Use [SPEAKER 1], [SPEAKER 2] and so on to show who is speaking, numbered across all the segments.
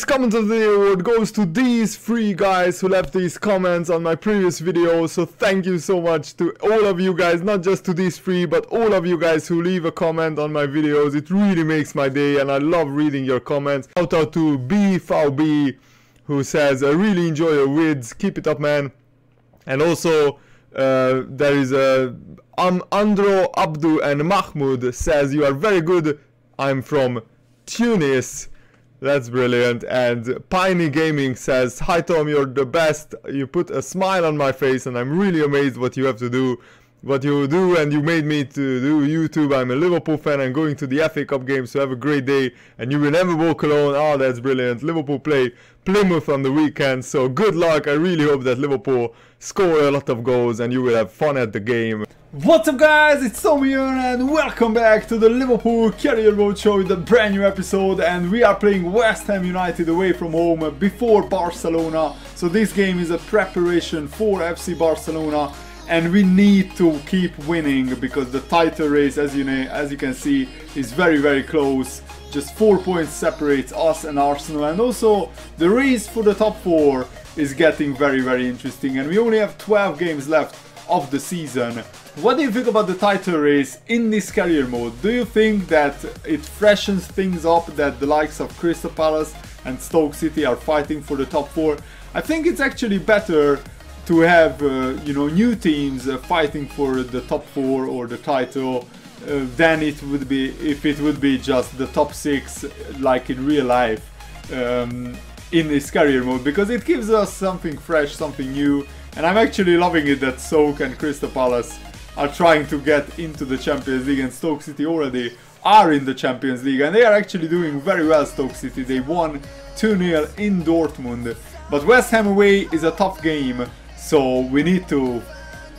[SPEAKER 1] Today's comment of the award goes to these three guys who left these comments on my previous video. So thank you so much to all of you guys, not just to these three, but all of you guys who leave a comment on my videos. It really makes my day and I love reading your comments. Shout out to BVB who says, I really enjoy your vids. Keep it up, man. And also, uh, there is a um, Andro, Abdu and Mahmoud says, you are very good. I'm from Tunis. That's brilliant. And Piney Gaming says, Hi Tom, you're the best. You put a smile on my face and I'm really amazed what you have to do. What you do and you made me to do YouTube. I'm a Liverpool fan. I'm going to the FA Cup game, so have a great day. And you will never walk alone. Oh, that's brilliant. Liverpool play Plymouth on the weekend, so good luck. I really hope that Liverpool score a lot of goals and you will have fun at the game.
[SPEAKER 2] What's up guys, it's Tommy and welcome back to the Liverpool Career Mode Show with a brand new episode. And we are playing West Ham United away from home before Barcelona. So this game is a preparation for FC Barcelona and we need to keep winning because the title race as you know as you can see is very very close. Just 4 points separates us and Arsenal. And also the race for the top 4 is getting very very interesting. And we only have 12 games left of the season what do you think about the title race in this career mode? Do you think that it freshens things up that the likes of Crystal Palace and Stoke City are fighting for the top 4? I think it's actually better to have uh, you know new teams uh, fighting for the top 4 or the title uh, than it would be if it would be just the top 6 like in real life um, in this career mode because it gives us something fresh, something new and I'm actually loving it that Stoke and Crystal Palace are trying to get into the Champions League and Stoke City already are in the Champions League and they are actually doing very well Stoke City. They won 2-0 in Dortmund. But West Ham away is a tough game so we need to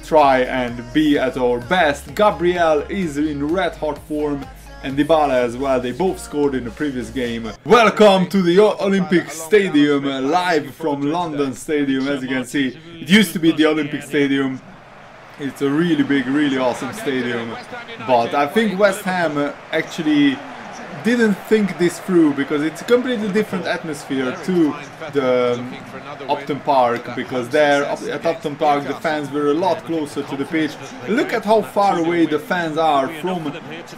[SPEAKER 2] try and be at our best. Gabriel is in red hot form and Dybala as well. They both scored in the previous game. Welcome to the Olympic Stadium, live from London Stadium as you can see. It used to be the Olympic Stadium it's a really big, really awesome stadium. But I think West Ham uh, actually didn't think this through because it's a completely different atmosphere to the um, Upton Park because there at Upton Park the fans were a lot closer to the pitch. Look at how far away the fans are from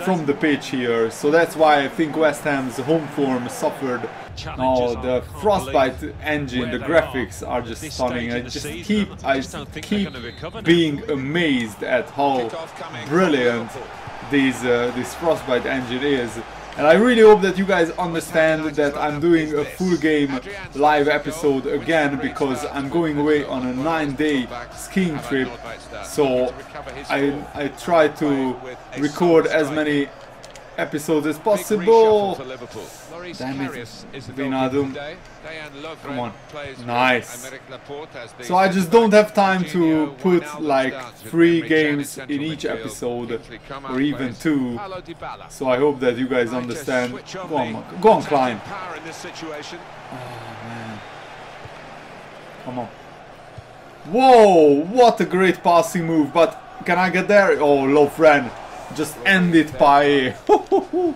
[SPEAKER 2] from the pitch here. So that's why I think West Ham's home form suffered Oh, the Frostbite engine, the graphics are just stunning. I just keep, I keep being amazed at how brilliant this, uh, this Frostbite engine is. And I really hope that you guys understand that I'm doing a full game live episode again because I'm going away on a 9 day skiing trip. So I, I try to record as many episodes as possible. Damn it, Wijnaldum. Come on. Nice. So I just don't have time to put like three games in each episode or even two. So I hope that you guys understand. Go on, go on, Clyne. Oh man. Come on. Whoa, what a great passing move, but can I get there? Oh, Lovren. Just end it, Payet.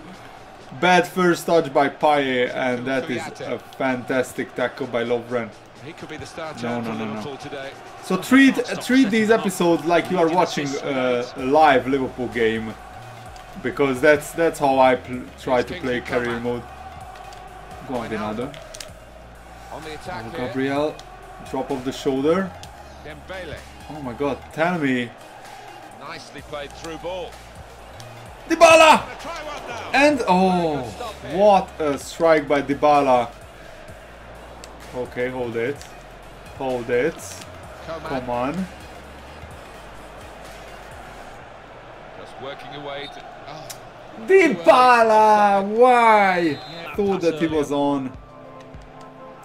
[SPEAKER 2] Bad first touch by Payet, and that is a fantastic tackle by Lovren. He could be the starter no, no, no, no. today. So treat treat these episodes like you are watching a, uh, a live Liverpool game, because that's that's how I try to play career mode. Go on, Ronaldo. On the attack oh, Gabriel, drop of the shoulder. Oh my God! Tell me. Nicely played through ball. Dybala! And oh, what a strike by Dybala. Okay, hold it. Hold it. Come on. Just working away to oh. Dybala! Why? Thought that he was on.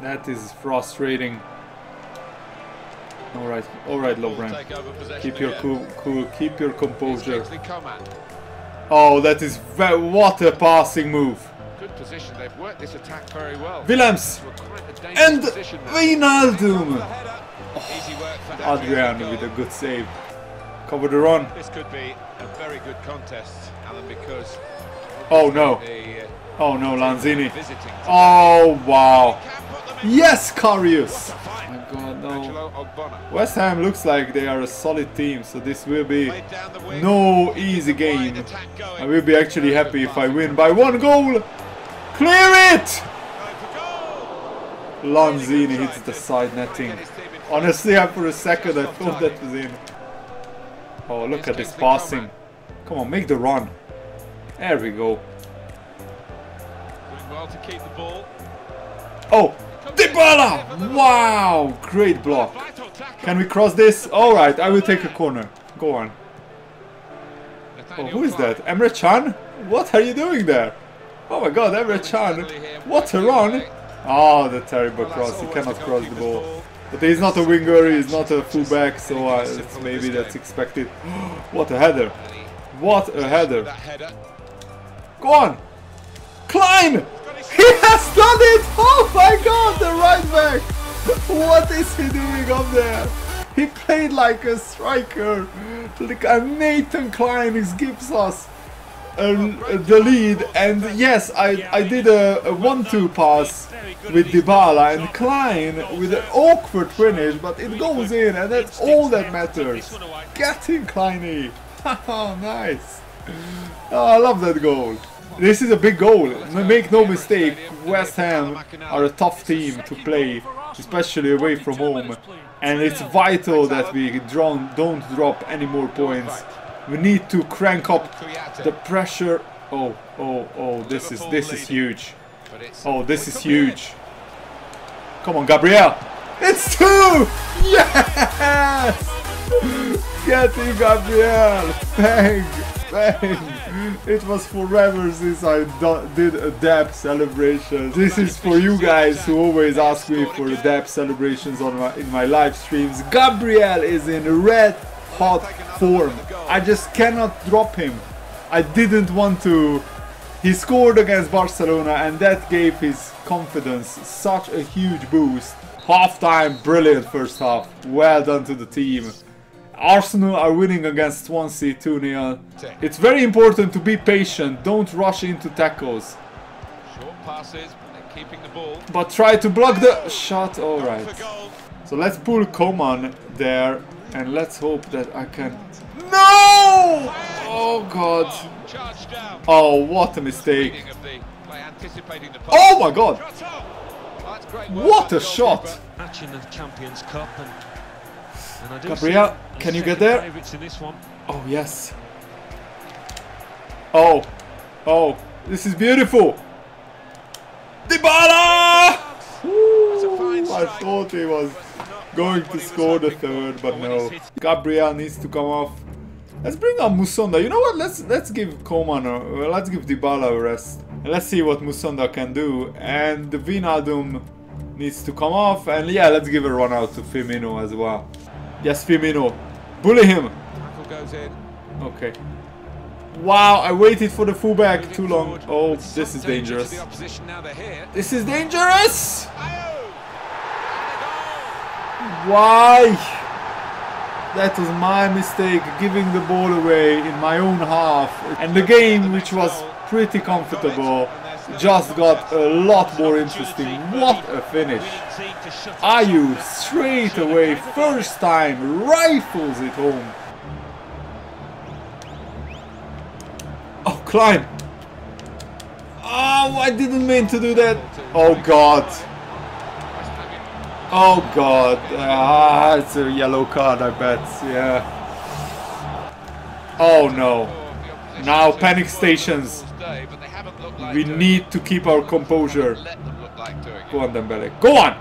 [SPEAKER 2] That is frustrating. Alright, alright Lovren. Keep your cool, cool, keep your composure. Oh, that is very, what a passing move. Good position. They've worked this attack very well. Willems and Wijnaldum. Oh, Adrian with a good save. Cover the run.
[SPEAKER 3] This could be a very good contest, Alan, because
[SPEAKER 2] Oh no. Uh, oh no, Lanzini. Oh wow. Yes, Karius. West Ham looks like they are a solid team, so this will be no easy game. I will be actually happy if I win by one goal. Clear it! Lanzini hits the side netting. Honestly, for a second I thought that was in. Oh, look at this passing. Come on, make the run. There we go. Oh, Dybala! Wow, great block. Can we cross this? Alright, I will take a corner. Go on. Oh, who is that? Emre Can? What are you doing there? Oh my god, Emre Can. What a run! Oh, the terrible cross. He cannot cross the ball. But he's not a winger, he's not a fullback, so uh, maybe that's expected. what a header! What a header! Go on! Clyne! He has done it! Oh my god, the right back! What is he doing up there? He played like a striker. Like a Nathan Clyne gives us uh, the lead and yes I, I did a, a one-two pass with Dybala and Clyne with an awkward finish but it goes in and that's all that matters Getting in Kleiny oh nice oh, I love that goal this is a big goal make no mistake West Ham are a tough team to play especially away from home and it's vital that we don't drop any more points we need to crank up the pressure. Oh, oh, oh, this is this is huge. Oh, this is huge. Come on, Gabriel. It's two! Yes! Getting Gabriel! Bang! It was forever since I did a dab celebration. This is for you guys who always ask me for the dab celebrations on my, in my live streams. Gabriel is in red hot form. I just cannot drop him. I didn't want to. He scored against Barcelona and that gave his confidence such a huge boost. Half time, brilliant first half. Well done to the team. Arsenal are winning against Swansea 2-0. It's very important to be patient, don't rush into tackles. Short passes, keeping the ball. But try to block the shot, alright. So let's pull Coman there and let's hope that I can... No! Oh god. Oh, oh what a mistake. Oh my god. What a shot. Gabriel, can you get there? Oh, yes. Oh. Oh, this is beautiful. Dybala! Ooh, I thought he was going to score the third, but no. Gabriel needs to come off. Let's bring on Musonda. You know what? Let's let's give Coman or let's give Dybala a rest. And let's see what Musonda can do. And the Wijnaldum needs to come off. And yeah, let's give a run out to Firmino as well. Yes, Firmino. Bully him. Okay. Wow, I waited for the fullback too long. Oh, this is dangerous. This is dangerous! Why? That was my mistake, giving the ball away in my own half. And the game, which was pretty comfortable, just got a lot more interesting. What a finish. Ayew straight away, first time, rifles it home. Oh, climb! Oh, I didn't mean to do that. Oh, God. Oh god, ah, it's a yellow card I bet, yeah. Oh no. Now panic stations. We need to keep our composure. Go on Dembele, go on!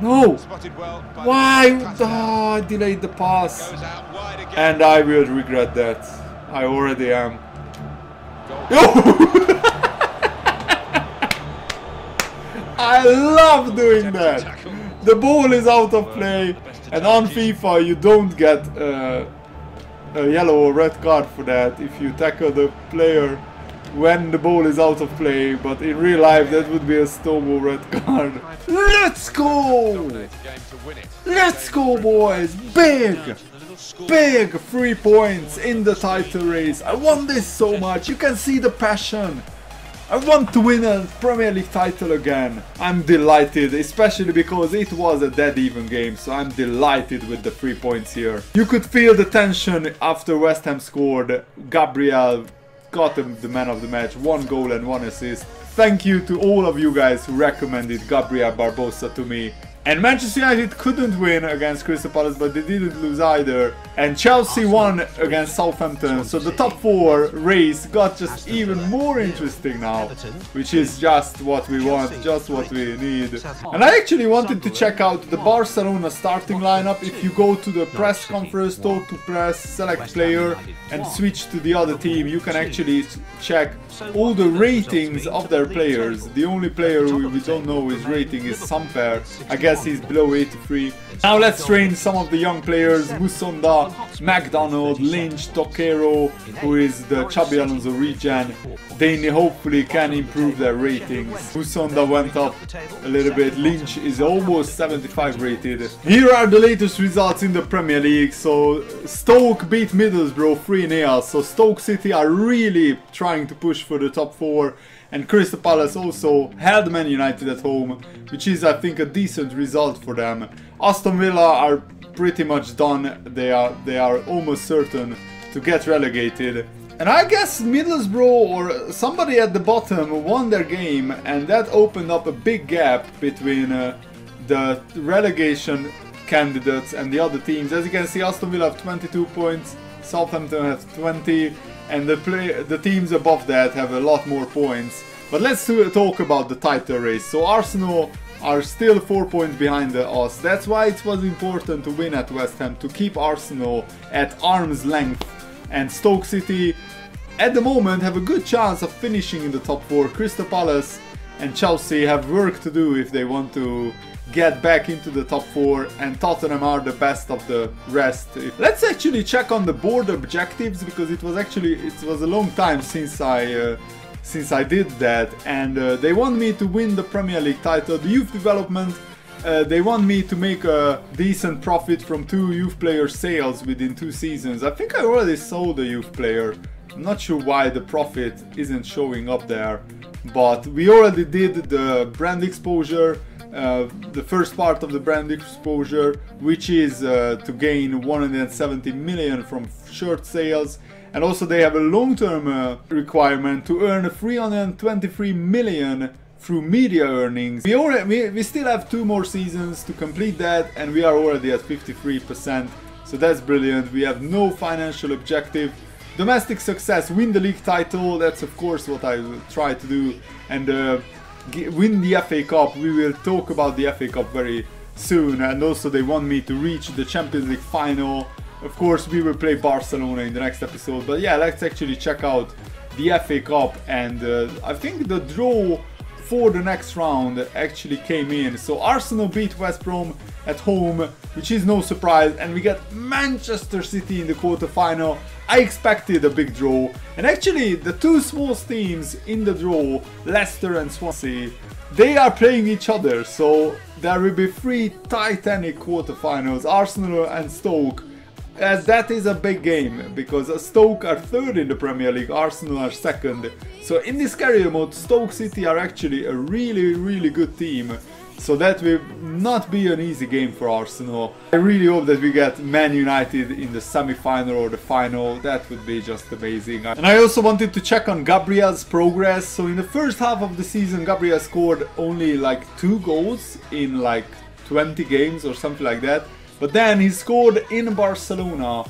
[SPEAKER 2] No! Why? Oh, I delayed the pass. And I will regret that. I already am. I love doing that. The ball is out of play, and on FIFA you don't get uh, a yellow or red card for that if you tackle the player when the ball is out of play, but in real life that would be a Stobo red card. Let's go! Let's go boys! Big! big three points in the title race. I want this so much. You can see the passion. I want to win a Premier League title again. I'm delighted, especially because it was a dead even game, so I'm delighted with the three points here. You could feel the tension after West Ham scored. Gabriel got the man of the match, one goal and one assist. Thank you to all of you guys who recommended Gabriel Barbosa to me. And Manchester United couldn't win against Crystal Palace, but they didn't lose either. And Chelsea won against Southampton, so the top four race got just even more interesting now, which is just what we want, just what we need. And I actually wanted to check out the Barcelona starting lineup. If you go to the press conference, talk to press, select player, and switch to the other team, you can actually check all the ratings of their players. The only player we don't know his rating is Samper. I guess he's below 83. Now let's train some of the young players. Musonda, McDonald, Lynch, Tokero, who is the Xabi Alonso regen. They hopefully can improve their ratings. Musonda went up a little bit. Lynch is almost 75 rated. Here are the latest results in the Premier League. So Stoke beat Middlesbrough 3-0. So Stoke City are really trying to push for the top 4 and Crystal Palace also held Man United at home, which is I think a decent result for them. Aston Villa are pretty much done. They are they are almost certain to get relegated. And I guess Middlesbrough or somebody at the bottom won their game and that opened up a big gap between uh, the relegation candidates and the other teams. As you can see, Aston Villa have 22 points, Southampton have 20, and the play the teams above that have a lot more points. But let's talk about the title race. So Arsenal are still 4 points behind the us. That's why it was important to win at West Ham, to keep Arsenal at arm's length. And Stoke City, at the moment, have a good chance of finishing in the top 4. Crystal Palace and Chelsea have work to do if they want to get back into the top 4 and Tottenham are the best of the rest. Let's actually check on the board objectives because it was actually it was a long time since I uh, since I did that and uh, they want me to win the Premier League title, the youth development uh, they want me to make a decent profit from two youth player sales within two seasons. I think I already sold a youth player. I'm not sure why the profit isn't showing up there. But we already did the brand exposure, uh, the first part of the brand exposure, which is uh, to gain 170 million from shirt sales and also they have a long-term uh, requirement to earn 323 million through media earnings. We, already, we, we still have two more seasons to complete that and we are already at 53%. So that's brilliant. We have no financial objective. Domestic success, win the league title. That's of course what I try to do. And uh, win the FA Cup. We will talk about the FA Cup very soon. And also they want me to reach the Champions League final. Of course, we will play Barcelona in the next episode, but yeah, let's actually check out the FA Cup and uh, I think the draw for the next round actually came in. So Arsenal beat West Brom at home, which is no surprise, and we get Manchester City in the quarterfinal. I expected a big draw, and actually the two smallest teams in the draw, Leicester and Swansea, they are playing each other, so there will be three titanic quarterfinals, Arsenal and Stoke as that is a big game because Stoke are third in the Premier League, Arsenal are second. So in this career mode, Stoke City are actually a really, really good team. So that will not be an easy game for Arsenal. I really hope that we get Man United in the semi-final or the final. That would be just amazing. And I also wanted to check on Gabriel's progress. So in the first half of the season, Gabriel scored only like two goals in like 20 games or something like that. But then he scored in Barcelona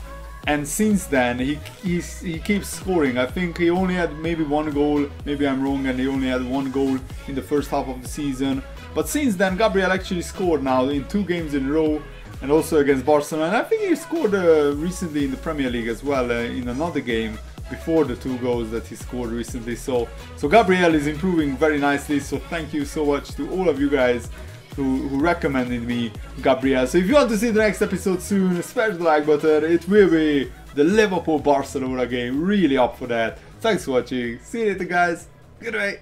[SPEAKER 2] and since then he, he, he keeps scoring. I think he only had maybe one goal, maybe I'm wrong and he only had one goal in the first half of the season. But since then Gabriel actually scored now in two games in a row and also against Barcelona. And I think he scored uh, recently in the Premier League as well uh, in another game before the two goals that he scored recently. So, so Gabriel is improving very nicely. So thank you so much to all of you guys who, who recommended me Gabriel. So if you want to see the next episode soon, smash the like button. It will be the Liverpool Barcelona game. Really up for that. Thanks for watching. See you later, guys. Good night.